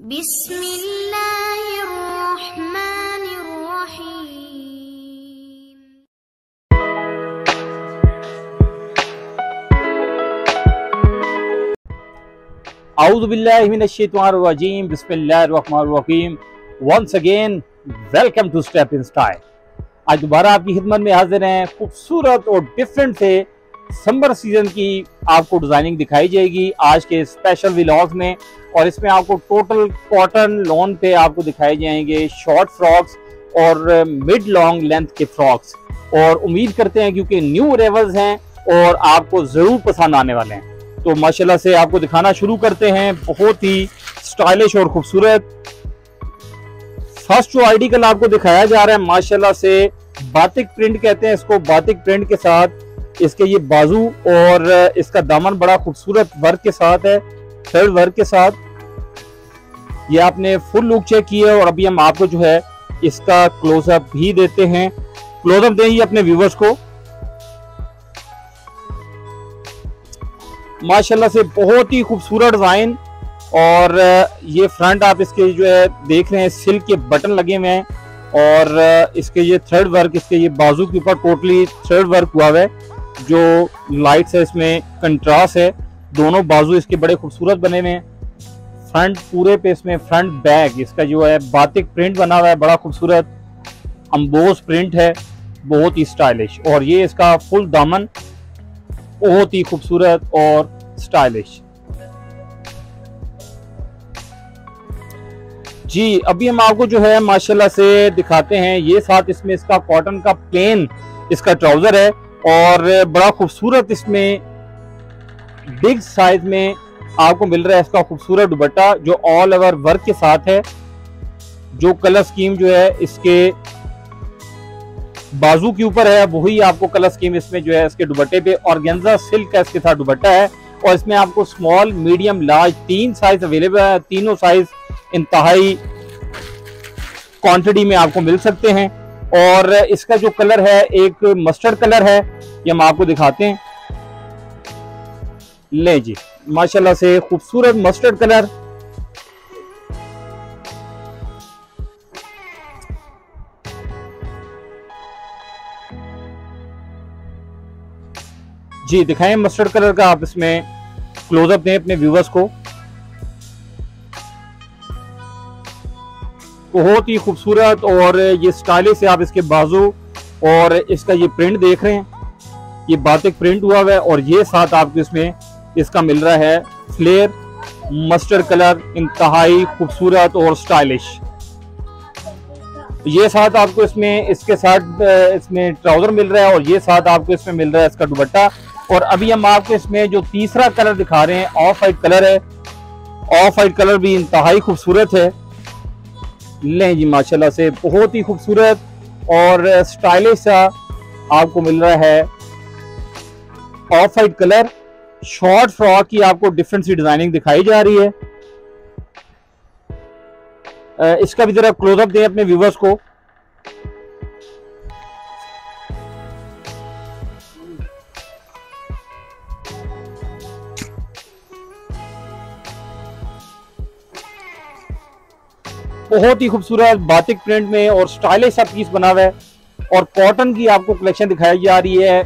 بسم الله الرحمن الرحيم اعوذ باللہ من الشیطان الرجیم بسم اللہ الرحمن الرحیم once again welcome to step in style آج دوبارہ آپ کی خدمت میں حاضر ہیں، خوبصورت اور ڈیفرنٹ سے سمبر سیزن کی آپ کو ڈیزائننگ دکھائی جائے گی۔ آج کے اسپیشل ویلاگز میں اور اس میں آپ کو ٹوٹل کاٹن لون پہ آپ کو دکھائے جائیں گے۔ شارٹ فراکس اور مڈ لانگ لینتھ کے فراکس اور امید کرتے ہیں کیونکہ نیو ریولز ہیں اور آپ کو ضرور پسند آنے والے ہیں۔ تو ماشاءاللہ سے آپ کو دکھانا شروع کرتے ہیں۔ بہت ہی سٹائلش اور خوبصورت۔ فرسٹ جو آرٹیکل آپ کو دکھایا جا رہا ہے، ماشاءاللہ سے باتک پرنٹ کہتے ہیں، اس کو باتک پرنٹ کے ساتھ اس کے یہ بازو اور اس کا دامن بڑا خوبصورت ورک کے ساتھ ہے تھرڈ ورک کے ساتھ۔ یہ آپ نے فل لک چیک کی ہے اور ابھی ہم آپ کو جو ہے اس کا کلوز اپ بھی دیتے ہیں۔ کلوز اپ دیں گے اپنے ویورز کو۔ ماشاءاللہ سے بہت ہی خوبصورت ڈیزائن اور یہ فرنٹ آپ اس کے جو ہے دیکھ رہے ہیں سلک کے بٹن لگے ہوئے ہیں۔ اور اس کے یہ تھرڈ ورک اس کے یہ بازو کے اوپر ٹوٹلی تھرڈ ورک ہوا ہوا ہے۔ جو لائٹس ہے اس میں کنٹراس ہے، دونوں بازو اس کے بڑے خوبصورت بنے ہوئے ہیں۔ فرنٹ پورے پہ اس میں فرنٹ بیگ اس کا جو ہے باتک پرنٹ بنا ہوا ہے، بڑا خوبصورت۔ امبوز پرنٹ ہے، بہت ہی سٹائلش اور یہ اس کا فل دامن بہت ہی خوبصورت اور سٹائلش جی ابھی ہم آپ کو جو ہے ماشاءاللہ سے دکھاتے ہیں۔ یہ ساتھ اس میں اس کا کاٹن کا پلین اس کا ٹراؤزر ہے۔ اور بڑا خوبصورت اس میں بگ سائز میں آپ کو مل رہا ہے اس کا خوبصورت دوپٹہ جو آل اوور ورک کے ساتھ ہے، جو کلر سکیم جو ہے اس کے بازو کے اوپر ہے، وہی آپ کو کلر سکیم اس میں جو ہے اس کے دوپٹے پہ اور سلک کا اس کے ساتھ دوپٹہ ہے اور اس میں آپ کو سمال میڈیم لارج تین سائز اویلیبل ہے تینوں سائز انتہائی کوانٹٹی میں آپ کو مل سکتے ہیں۔ اور اس کا جو کلر ہے، ایک مسٹرڈ کلر ہے، یہ ہم آپ کو دکھاتے ہیں۔ لیں جی ماشاءاللہ سے خوبصورت مسٹرڈ کلر۔ جی دکھائیں مسٹرڈ کلر کا آپ اس میں۔ کلوز اپ دیں اپنے ویورز کو۔ بہت ہی خوبصورت اور یہ سٹائلے سے آپ اس کے بازو اور اس کا یہ پرنٹ دیکھ رہے ہیں۔ یہ باتک پرنٹ ہوا ہوا ہے اور یہ ساتھ آپ کو اس میں اس کا مل رہا ہے فلیر مسٹر کلر انتہائی خوبصورت اور سٹائلش۔ یہ ساتھ آپ کو اس میں اس کے ساتھ اس میں ٹراؤزر مل رہا ہے اور یہ ساتھ آپ کو اس میں مل رہا ہے اس کا دوپٹہ۔ اور ابھی ہم آپ کو اس میں جو تیسرا کلر دکھا رہے ہیں آف وائٹ کلر ہے۔ آف وائٹ کلر بھی انتہائی خوبصورت ہے۔ لیں جی ماشاءاللہ سے بہت ہی خوبصورت اور سٹائلش سا آپ کو مل رہا ہے۔ Off white colour, short frock کی آپ کو ڈیفرنٹ سی ڈیزائننگ دکھائی جا رہی ہے۔ اس کا بھی ذرا کلوز اپ دیں اپنے ویورز کو۔ بہت ہی خوبصورت باتک پرنٹ میں اور سٹائلش سا پیس بنا ہوا ہے اور کاٹن کی آپ کو کلیکشن دکھائی جا رہی ہے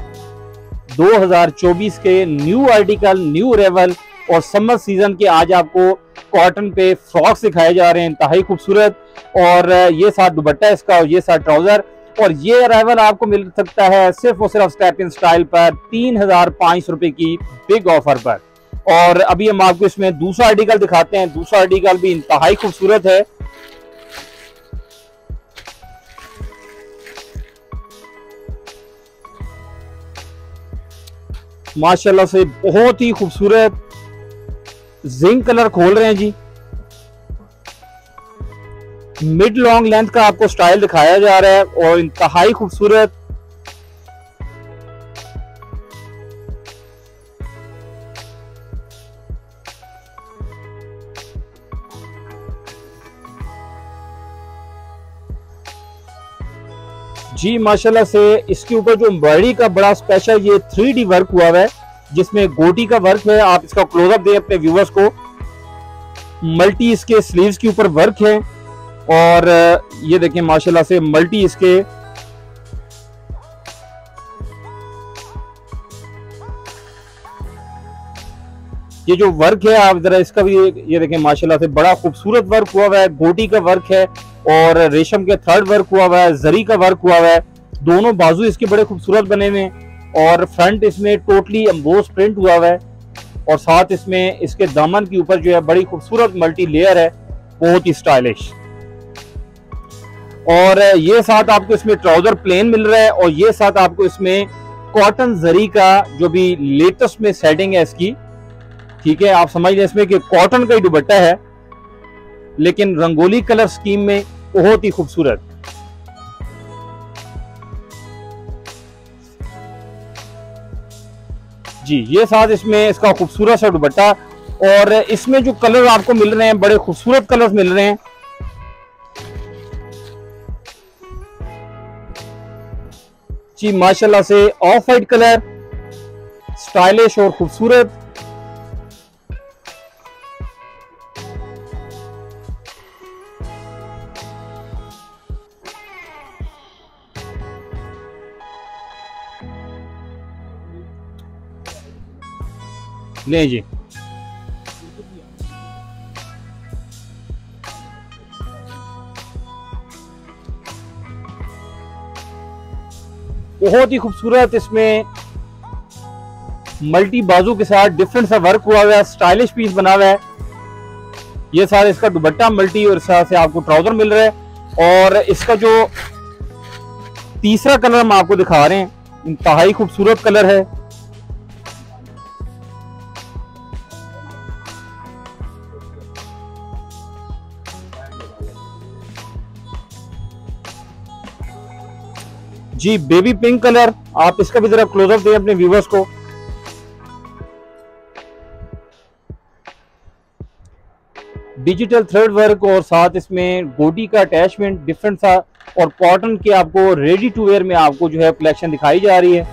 دو ہزار چوبیس کے نیو آرٹیکل نیو ریول اور سمر سیزن کے آج آپ کو کاٹن پہ فراکس دکھائے جا رہے ہیں، انتہائی خوبصورت اور یہ ساتھ دوپٹہ اس کا اور یہ ساتھ ٹراؤزر اور یہ ریول آپ کو مل سکتا ہے صرف اور صرف سٹیپ ان سٹائل پر تین ہزار پانچ سو روپے کی بگ آفر پر اور ابھی ہم آپ کو اس میں دوسرا آرٹیکل دکھاتے ہیں۔ دوسرا آرٹیکل بھی انتہائی خوبصورت ہے۔ ماشاءاللہ سے بہت ہی خوبصورت زنگ کلر کھول رہے ہیں جی۔ مڈ لانگ لینتھ کا آپ کو سٹائل دکھایا جا رہا ہے اور انتہائی خوبصورت جی ماشاءاللہ سے اس کے اوپر جو امبرائڈری کا بڑا اسپیشل یہ تھری ڈی ورک ہوا ہوا ہے، جس میں گوٹی کا ورک ہے، آپ اس کا کلوز اپ دیں اپنے ویورز کو۔ ملٹی اس کے سلیوز کے اوپر ورک ہے۔ اور یہ دیکھیں، ماشاءاللہ سے ملٹی اس کے۔ یہ جو ورک ہے، آپ ذرا اس کا بھی یہ دیکھیں، ماشاءاللہ سے بڑا خوبصورت ورک ہوا ہوا ہے۔ گوٹی کا ورک ہے۔ اور ریشم کے تھرڈ ورک ہوا ہوا ہے، زری کا ورک ہوا ہوا ہے۔ دونوں بازو اس کے بڑے خوبصورت بنے ہوئے ہیں۔ اور فرنٹ اس میں ٹوٹلی امبوز پرنٹ ہوا ہوا ہے۔ اور ساتھ اس میں اس کے دامن کے اوپر جو ہے بڑی خوبصورت ملٹی لیئر ہے۔ بہت ہی سٹائلش اور یہ ساتھ آپ کو اس میں ٹراؤزر پلین مل رہا ہے۔ اور یہ ساتھ آپ کو اس میں کاٹن زری کا جو بھی لیٹسٹ میں سیٹنگ ہے اس کی، ٹھیک ہے، آپ سمجھ لیں اس میں کہ کاٹن کا ہی دوپٹہ ہے۔ لیکن رنگولی کلر سکیم میں بہت ہی خوبصورت۔ جی یہ ساتھ اس میں اس کا خوبصورت سا دوپٹہ اور اس میں جو کلر آپ کو مل رہے ہیں، بڑے خوبصورت کلر مل رہے ہیں۔ جی ماشاءاللہ سے آف وائٹ کلر، سٹائلش اور خوبصورت۔ لیں جی بہت ہی خوبصورت اس میں ملٹی بازو کے ساتھ ڈفرنٹ سا ورک ہوا ہوا ہے سٹائلش پیس بنا ہوا ہے۔ یہ سارا اس کا دوبٹہ ملٹی اور اس سے آپ کو ٹراؤزر مل رہا ہے۔ اور اس کا جو تیسرا کلر ہم آپ کو دکھا رہے ہیں، انتہائی خوبصورت کلر ہے۔ جی بیبی پنک کلر آپ اس کا بھی ذرا کلوز اپ دیں اپنے ویورز کو۔ ڈیجیٹل تھریڈ ورک اور ساتھ اس میں گوڈی کا اٹیچمنٹ ڈفرنٹ سا اور کاٹن کے آپ کو ریڈی ٹو ویئر میں آپ کو جو ہے کلیکشن دکھائی جا رہی ہے۔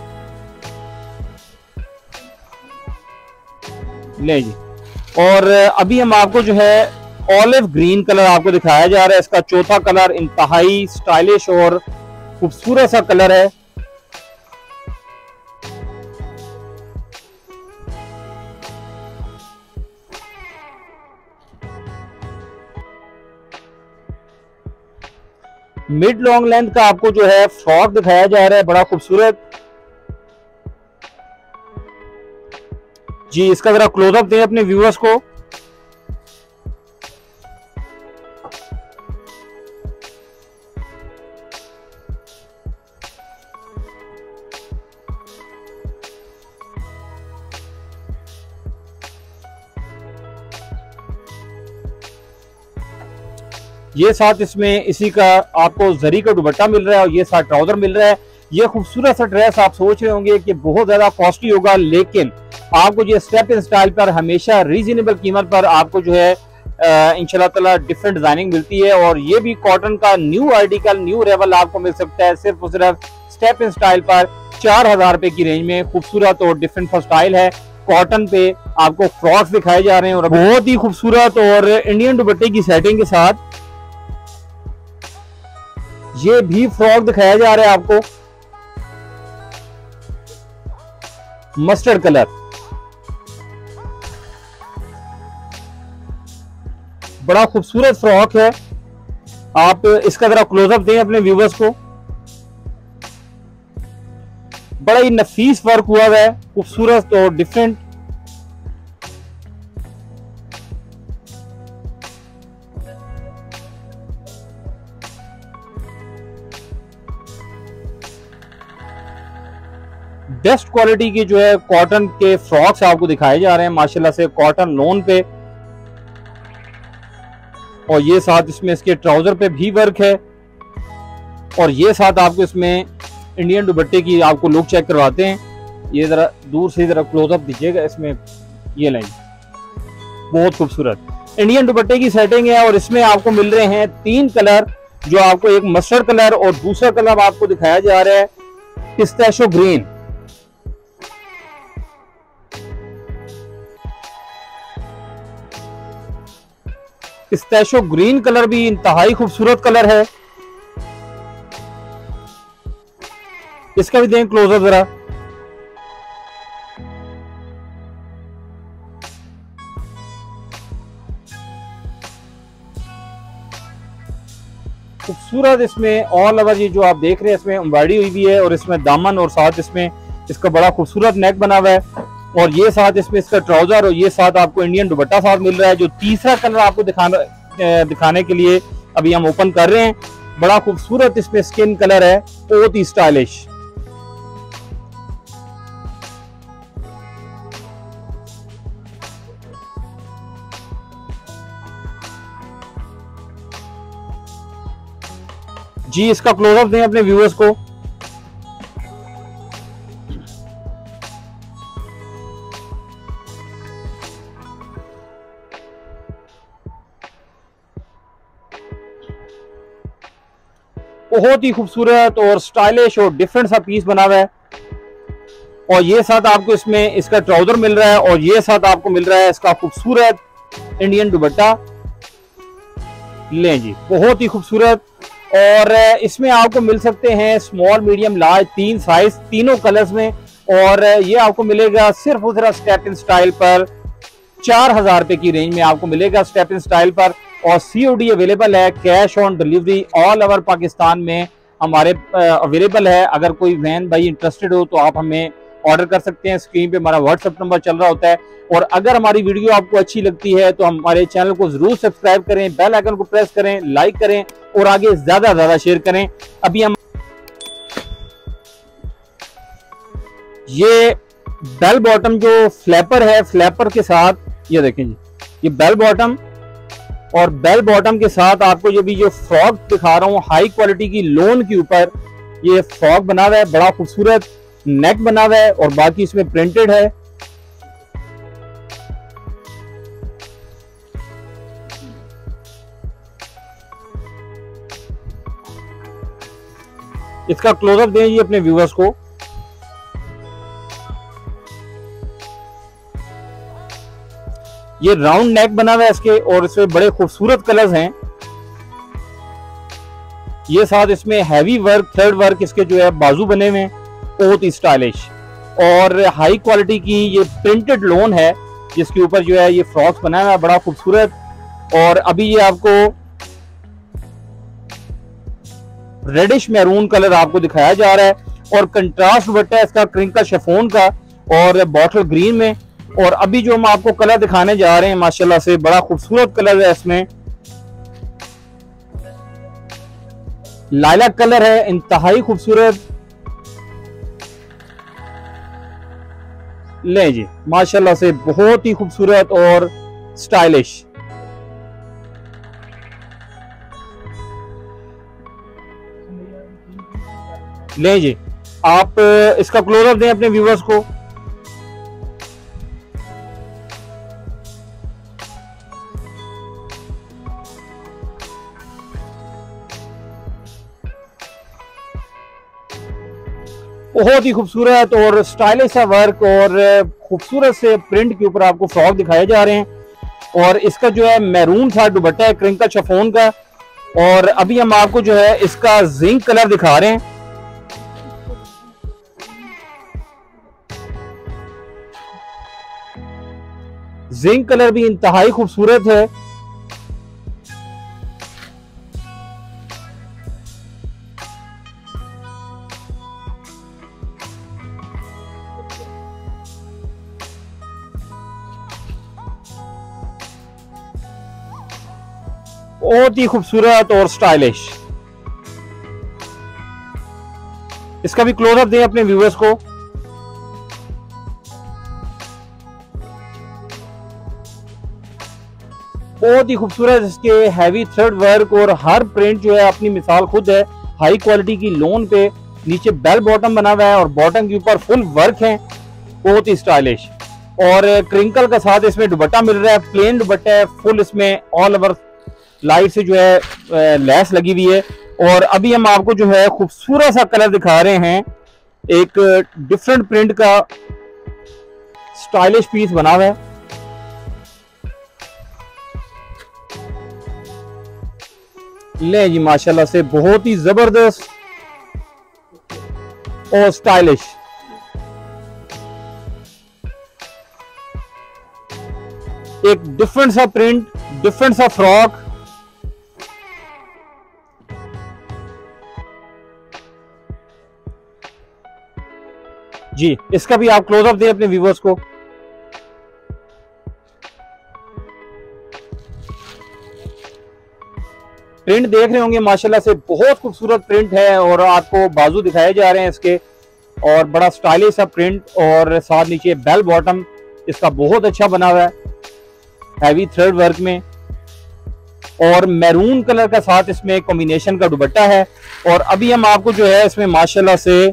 لیں جی۔ اور ابھی ہم آپ کو جو ہے آلیو گرین کلر آپ کو دکھایا جا رہا ہے۔ اس کا چوتھا کلر انتہائی سٹائلش اور خوبصورت سا کلر ہے۔ مڈ لانگ لینتھ کا آپ کو جو ہے فراک دکھایا جا رہا ہے، بڑا خوبصورت۔ جی اس کا ذرا کلوز اپ دیں اپنے ویورز کو۔ یہ ساتھ اس میں اسی کا آپ کو زری کا دوبٹہ مل رہا ہے اور یہ ساتھ ٹراؤزر مل رہا ہے۔ یہ خوبصورت سا ڈریس آپ سوچ رہے ہوں گے کہ بہت زیادہ کاسٹلی ہوگا، لیکن آپ کو جو سٹیپ ان سٹائل پر ہمیشہ ریزنیبل قیمت پر آپ کو جو ہے انشاءاللہ تعالی ڈیفرنٹ ڈیزائننگ ملتی ہے اور یہ بھی کاٹن کا نیو آرٹیکل نیو ریول آپ کو مل سکتا ہے۔ صرف اور صرف سٹیپ ان سٹائل پر چار ہزار روپے کی رینج میں خوبصورت اور ڈیفرنٹ سٹائل ہے۔ کاٹن پہ آپ کو فراکس دکھائے جا رہے ہیں اور بہت ہی خوبصورت اور انڈین دوپٹے کی سیٹنگ کے ساتھ یہ بھی فراک دکھایا جا رہا ہے آپ کو. مسٹرڈ کلر بڑا خوبصورت فراک ہے. آپ اس کا ذرا کلوز اپ دیں اپنے ویورز کو. بڑا ہی نفیس ورک ہوا ہے. خوبصورت اور ڈفرینٹ بیسٹ کوالٹی کی جو ہے کاٹن کے فراکس آپ کو دکھائے جا رہے ہیں، ماشاءاللہ سے کاٹن لون پہ۔ اور یہ ساتھ اس میں اس کے ٹراؤزر پہ بھی ورک ہے۔ اور یہ ساتھ آپ کو اس میں انڈین دوبٹے کی آپ کو لک چیک کرواتے ہیں۔ یہ ذرا دور سے ذرا کلوز اپ دیجیے گا، اس میں یہ لائن۔ بہت خوبصورت۔ انڈین دوبٹے کی سیٹنگ ہے اور اس میں آپ کو مل رہے ہیں تین کلر جو آپ کو ایک مسٹر کلر اور دوسرا کلر آپ کو دکھایا جا رہا ہے، pistachio green. Pistachio green colour بھی انتہائی خوبصورت کلر ہے۔ اس کا بھی دیں کلوز اپ ذرا۔ خوبصورت اس میں آل اوور یہ جو آپ دیکھ رہے ہیں، اس میں امبائڈی ہوئی بھی ہے اور اس میں دامن اور ساتھ اس میں اس کا بڑا خوبصورت نیک بنا ہوا ہے۔ اور یہ ساتھ اس میں اس کا ٹراؤزر اور یہ ساتھ آپ کو انڈین دوپٹہ ساتھ مل رہا ہے جو تیسرا کلر آپ کو دکھانا دکھانے کے لیے ابھی ہم اوپن کر رہے ہیں۔ بڑا خوبصورت اس میں سکن کلر ہے، بہت ہی سٹائلش جی اس کا کلوز اپ دیں اپنے ویورز کو۔ بہت ہی خوبصورت اور سٹائلش اور ڈیفرنٹ سا پیس بنا ہوا ہے۔ اور یہ ساتھ آپ کو اس میں اس کا ٹراؤزر مل رہا ہے اور یہ ساتھ آپ کو مل رہا ہے اس کا خوبصورت انڈین دوپٹہ۔ لیں جی بہت ہی خوبصورت۔ اور اس میں آپ کو مل سکتے ہیں سمال میڈیم لارج تین سائز تینوں کلرز میں۔ اور یہ آپ کو ملے گا صرف ادھر سٹیپ ان سٹائل پر۔ چار ہزار روپے کی رینج میں آپ کو ملے گا سٹیپ ان سٹائل پر۔ اور سی او ڈی اویلیبل ہے cash on delivery all over Pakistan میں ہمارے اویلیبل ہے۔ اگر کوئی وین بھائی انٹرسٹڈ ہو تو آپ ہمیں آرڈر کر سکتے ہیں۔ سکرین پہ ہمارا واٹس اپ نمبر چل رہا ہوتا ہے۔ اور اگر ہماری ویڈیو آپ کو اچھی لگتی ہے تو ہمارے چینل کو ضرور سبسکرائب کریں بیل آئیکن کو پریس کریں لائک کریں اور آگے زیادہ زیادہ شیئر کریں۔ ابھی ہم یہ بیل باٹم جو فلیپر ہے فلیپر کے ساتھ یہ دیکھیں جی یہ بیل باٹم اور بیل باٹم کے ساتھ آپ کو جو بھی جو فراک دکھا رہا ہوں ہائی کوالٹی کی لون کے اوپر، یہ فراک بنا ہوا ہے، بڑا خوبصورت نیک بنا ہوا ہے اور باقی اس میں پرنٹڈ ہے۔ اس کا کلوز اپ دیں جی اپنے ویورز کو۔ یہ راؤنڈ نیک بنا ہوا ہے اس کے اور اس میں بڑے خوبصورت کلرز ہیں۔ یہ ساتھ اس میں ہیوی ورک تھرڈ ورک اس کے جو ہے بازو بنے ہوئے بہت ہی سٹائلش اور ہائی کوالٹی کی یہ پرنٹڈ لون ہے، جس کے اوپر جو ہے یہ فراکس بنا ہوا ہے، بڑا خوبصورت۔ اور ابھی یہ آپ کو ریڈش میرون کلر آپ کو دکھایا جا رہا ہے۔ اور کنٹراسٹ بٹا ہے اس کا کرنکا شفون کا۔ اور باٹل گرین میں اور ابھی جو ہم آپ کو کلر دکھانے جا رہے ہیں، ماشاءاللہ سے بڑا خوبصورت کلر ہے اس میں۔ لائلہ کلر ہے، انتہائی خوبصورت۔ لیں جی ماشاءاللہ سے بہت ہی خوبصورت اور سٹائلش۔ لیں جی آپ اس کا کلوز اپ دیں اپنے ویورز کو۔ بہت ہی خوبصورت اور سٹائلش سا ورک اور خوبصورت سے پرنٹ کے اوپر آپ کو فراک دکھائے جا رہے ہیں۔ اور اس کا جو ہے میرون تھا دوپٹہ ہے کرنکا شفون کا۔ اور ابھی ہم آپ کو جو ہے اس کا زنک کلر دکھا رہے ہیں۔ زنک کلر بھی انتہائی خوبصورت ہے۔ بہت ہی خوبصورت اور سٹائلش۔ اس کا بھی کلوز اپ دیں اپنے ویورز کو۔ بہت ہی خوبصورت اس کے ہیوی تھرڈ ورک اور ہر پرنٹ جو ہے اپنی مثال خود ہے ہائی کوالٹی کی لون پہ نیچے بیل باٹم بنا ہوا ہے اور باٹم کے اوپر فل ورک ہے بہت ہی سٹائلش۔ اور کرنکل کا ساتھ اس میں دوپٹہ مل رہا ہے پلین دوپٹہ ہے فل اس میں آل اوور لائٹ سے جو ہے لیس لگی ہوئی ہے۔ اور ابھی ہم آپ کو جو ہے خوبصورت سا کلر دکھا رہے ہیں۔ ایک ڈفرنٹ پرنٹ کا سٹائلش پیس بنا ہوا ہے۔ لیں جی ماشاءاللہ سے بہت ہی زبردست اور سٹائلش ایک ڈفرنٹ سا پرنٹ ڈفرنٹ سا فراک جی اس کا بھی آپ کلوز اپ دیں اپنے ویورز کو۔ پرنٹ دیکھ رہے ہوں گے، ماشاءاللہ سے بہت خوبصورت پرنٹ ہے اور آپ کو بازو دکھائے جا رہے ہیں اس کے۔ اور بڑا سٹائلش سا پرنٹ اور ساتھ نیچے بیل باٹم اس کا بہت اچھا بنا ہوا ہے۔ ہیوی تھریڈ ورک میں۔ اور میرون کلر کا ساتھ اس میں کمبینیشن کا دوپٹہ ہے۔ اور ابھی ہم آپ کو جو ہے اس میں ماشاءاللہ سے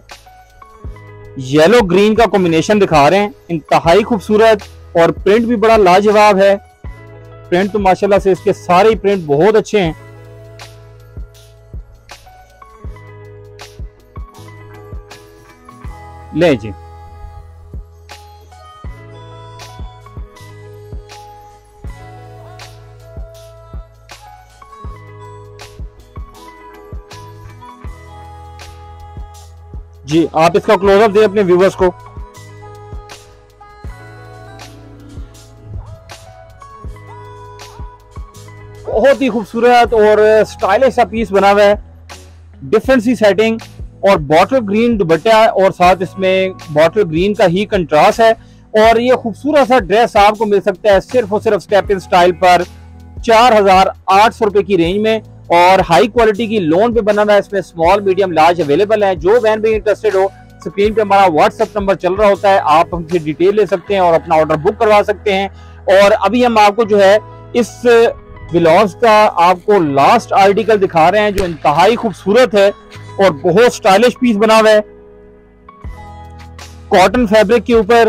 یلو گرین کا کمبینیشن دکھا رہے ہیں، انتہائی خوبصورت اور پرنٹ بھی بڑا لاجواب ہے۔ پرنٹ تو ماشاءاللہ سے اس کے سارے پرنٹ بہت اچھے ہیں۔ لے جی۔ جی آپ اس کا کلوز اپ دیں اپنے ویورز کو۔ بہت ہی خوبصورت اور سٹائلش سا پیس بنا ہوا ہے۔ ڈفرنٹ سی سیٹنگ اور باٹل گرین دوپٹہ اور ساتھ اس میں باٹل گرین کا ہی کنٹراس ہے۔ اور یہ خوبصورت سا ڈریس آپ کو مل سکتا ہے صرف اور صرف سٹیپ ان سٹائل پر چار ہزار آٹھ سو روپے کی رینج میں۔ اور ہائی کوالٹی کی لون پہ بنا ہوا ہے، اس میں سمال میڈیم لارج اویلیبل ہے جو بہن بھی انٹرسٹڈ ہو سکرین پہ ہمارا واٹس اپ نمبر چل رہا ہوتا ہے۔ آپ ہم سے ڈیٹیل لے سکتے ہیں اور اپنا آرڈر بک کروا سکتے ہیں۔ اور ابھی ہم آپ کو جو ہے، اس بلاؤز کا آپ کو لاسٹ آرٹیکل دکھا رہے ہیں، جو انتہائی خوبصورت ہے اور بہت سٹائلش پیس بنا ہوا ہے۔ کاٹن فیبرک کے اوپر،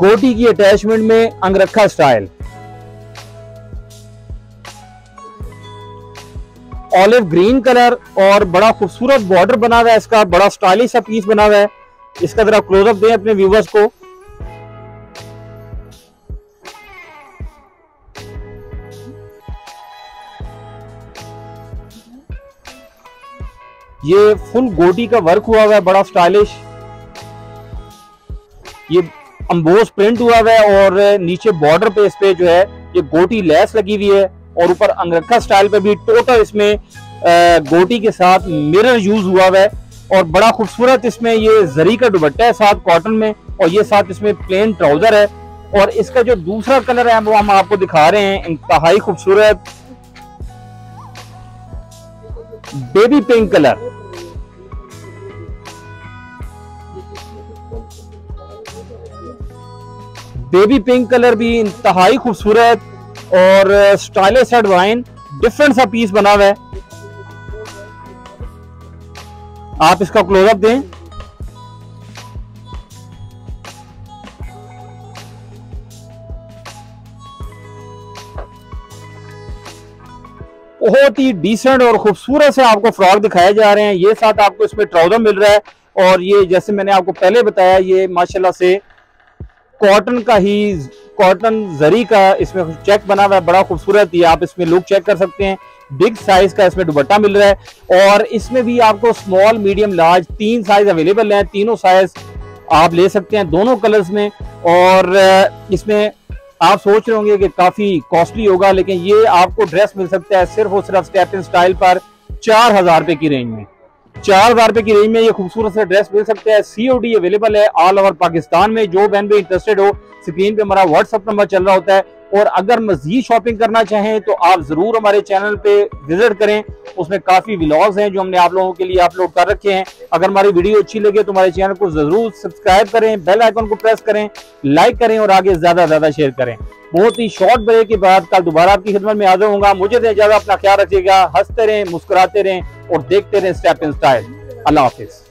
گوٹی کی اٹیچمنٹ میں انگرکھا سٹائل اولیو گرین کلر اور بڑا خوبصورت بارڈر بنا ہوا ہے اس کا، بڑا سٹائلش سا پیس بنا ہوا ہے۔ اس کا ذرا کلوز اپ دیں اپنے ویورز کو۔ یہ فل گوٹی کا ورک ہوا ہوا ہے، بڑا سٹائلش یہ امبوز پرنٹ ہوا ہوا ہے اور نیچے بارڈر پہ اس پہ جو ہے، یہ گوٹی لیس لگی ہوئی ہے۔ اور اوپر انگرکھا سٹائل پہ بھی ٹوٹل اس میں گوٹی کے ساتھ مرر یوز ہوا ہوا ہے۔ اور بڑا خوبصورت اس میں یہ زری کا دوپٹہ ہے ساتھ کاٹن میں، اور یہ ساتھ اس میں پلین ٹراؤزر ہے۔ اور اس کا جو دوسرا کلر ہے، وہ ہم آپ کو دکھا رہے ہیں۔ انتہائی خوبصورت۔ Baby pink colour baby pink colour بھی انتہائی خوبصورت۔ اور سٹائلش سیٹ وائن ڈفرنٹ سا پیس بنا ہوا ہے۔ آپ اس کا کلوز اپ دیں۔ بہت ہی ڈیسنٹ اور خوبصورت سے آپ کو فراک دکھائے جا رہے ہیں۔ یہ ساتھ آپ کو اس میں ٹراؤزر مل رہا ہے۔ اور یہ جیسے میں نے آپ کو پہلے بتایا، یہ ماشاءاللہ سے کاٹن کا ہی کاٹن زری کا اس میں چیک بنا ہوا ہے بڑا خوبصورت یہ آپ اس میں لک چیک کر سکتے ہیں بگ سائز کا اس میں دوپٹہ مل رہا ہے اور اس میں بھی آپ کو سمال میڈیم لارج تین سائز اویلیبل ہیں تینوں سائز آپ لے سکتے ہیں دونوں کلرز میں اور اس میں آپ سوچ رہے ہوں گے کہ کافی کاسٹلی ہوگا لیکن یہ آپ کو ڈریس مل سکتا ہے صرف اور صرف سٹیپ سٹائل پر چار ہزار روپے کی رینج میں چار ہزار روپے کی رینج میں یہ خوبصورت سے ڈریس مل سکتا ہے. سی او ڈی اویلیبل ہے آل اوور پاکستان میں. جو بہن بھی انٹرسٹڈ ہو سکرین پہ ہمارا واٹس اپ نمبر چل رہا ہوتا ہے. اور اگر مزید شاپنگ کرنا چاہیں تو آپ ضرور ہمارے چینل پہ وزٹ کریں۔ اس میں کافی ولاگز ہیں جو ہم نے آپ لوگوں کے لیے اپلوڈ کر رکھے ہیں۔ اگر ہماری ویڈیو اچھی لگے تو ہمارے چینل کو ضرور سبسکرائب کریں بیل آئیکن کو پریس کریں لائک کریں اور آگے زیادہ زیادہ شیئر کریں۔ بہت ہی شارٹ بریک کے بعد کل دوبارہ آپ کی خدمت میں حاضر ہوں گا۔ مجھے دیں اجازت اپنا خیال رکھیے گا۔ ہنستے رہیں، مسکراتے رہیں اور دیکھتے رہیں سٹیپ ان سٹائل اللہ حافظ۔